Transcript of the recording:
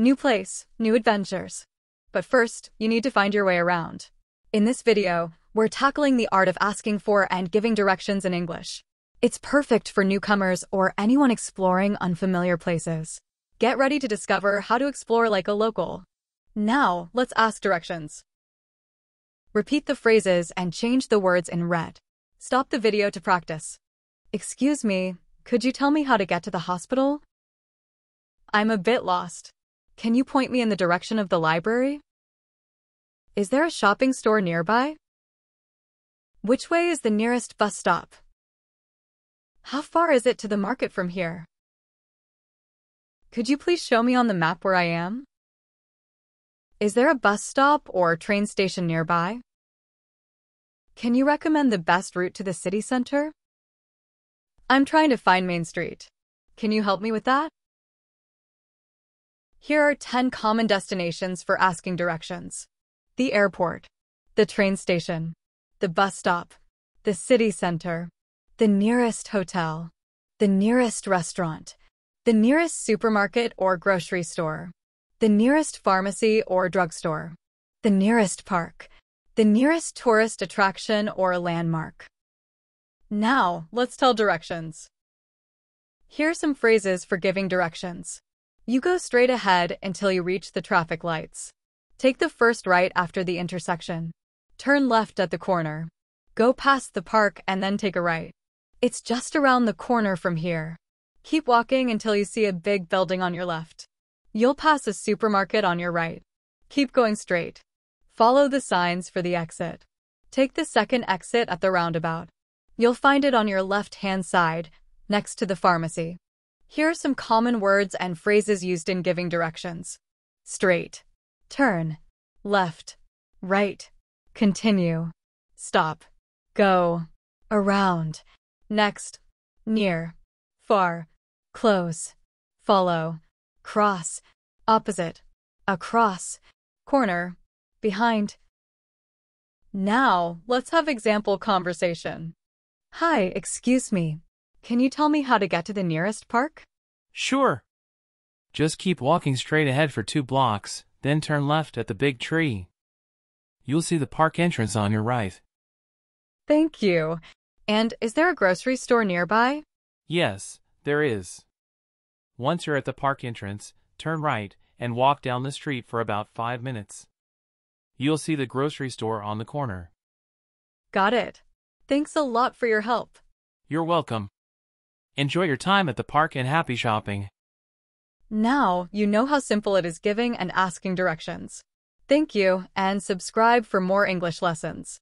New place, new adventures. But first, you need to find your way around. In this video, we're tackling the art of asking for and giving directions in English. It's perfect for newcomers or anyone exploring unfamiliar places. Get ready to discover how to explore like a local. Now, let's ask directions. Repeat the phrases and change the words in red. Stop the video to practice. Excuse me, could you tell me how to get to the hospital? I'm a bit lost. Can you point me in the direction of the library? Is there a shopping store nearby? Which way is the nearest bus stop? How far is it to the market from here? Could you please show me on the map where I am? Is there a bus stop or train station nearby? Can you recommend the best route to the city center? I'm trying to find Main Street. Can you help me with that? Here are 10 common destinations for asking directions. The airport, the train station, the bus stop, the city center, the nearest hotel, the nearest restaurant, the nearest supermarket or grocery store, the nearest pharmacy or drugstore, the nearest park, the nearest tourist attraction or landmark. Now, let's tell directions. Here are some phrases for giving directions. You go straight ahead until you reach the traffic lights. Take the first right after the intersection. Turn left at the corner. Go past the park and then take a right. It's just around the corner from here. Keep walking until you see a big building on your left. You'll pass a supermarket on your right. Keep going straight. Follow the signs for the exit. Take the second exit at the roundabout. You'll find it on your left-hand side, next to the pharmacy. Here are some common words and phrases used in giving directions. Straight. Turn. Left. Right. Continue. Stop. Go. Around. Next. Near. Far. Close. Follow. Cross. Opposite. Across. Corner behind. Now, let's have example conversation. Hi, excuse me. Can you tell me how to get to the nearest park? Sure. Just keep walking straight ahead for two blocks, then turn left at the big tree. You'll see the park entrance on your right. Thank you. And is there a grocery store nearby? Yes, there is. Once you're at the park entrance, turn right and walk down the street for about five minutes. You'll see the grocery store on the corner. Got it. Thanks a lot for your help. You're welcome. Enjoy your time at the park and happy shopping. Now you know how simple it is giving and asking directions. Thank you, and subscribe for more English lessons.